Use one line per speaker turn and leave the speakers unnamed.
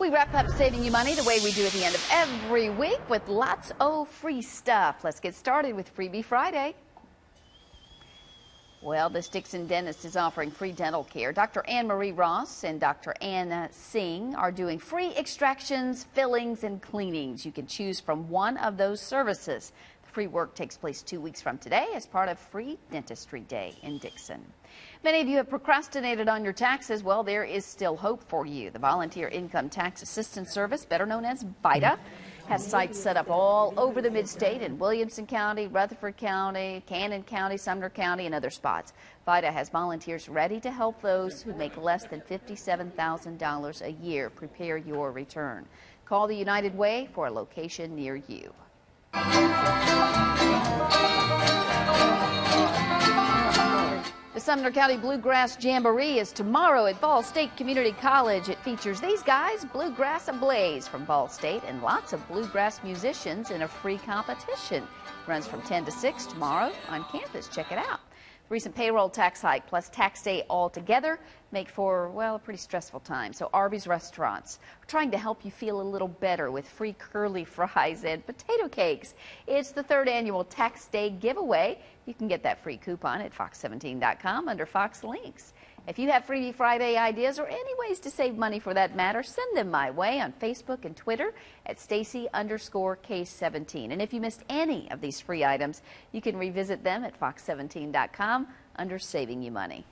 We wrap up saving you money the way we do at the end of every week with lots of free stuff. Let's get started with Freebie Friday. Well, this Dickson dentist is offering free dental care. Dr. Anne Marie Ross and Dr. Anna Singh are doing free extractions, fillings, and cleanings. You can choose from one of those services. Free work takes place two weeks from today as part of Free Dentistry Day in Dickson. Many of you have procrastinated on your taxes. Well, there is still hope for you. The Volunteer Income Tax Assistance Service, better known as VITA, has sites set up all over the mid-state in Williamson County, Rutherford County, Cannon County, Sumner County, and other spots. VITA has volunteers ready to help those who make less than $57,000 a year prepare your return. Call the United Way for a location near you. Sumner County Bluegrass Jamboree is tomorrow at Vol State Community College. It features these guys, Bluegrass Ablaze from Vol State, and lots of bluegrass musicians in a free competition. Runs from 10 to 6 tomorrow on campus. Check it out. Recent payroll tax hike plus tax day altogether make for, well, a pretty stressful time. So Arby's restaurants are trying to help you feel a little better with free curly fries and potato cakes. It's the third annual tax day giveaway. You can get that free coupon at fox17.com under Fox Links. If you have Freebie Friday ideas or any ways to save money for that matter, send them my way on Facebook and Twitter at Stacy underscore K17. And if you missed any of these free items, you can revisit them at fox17.com under Saving You Money.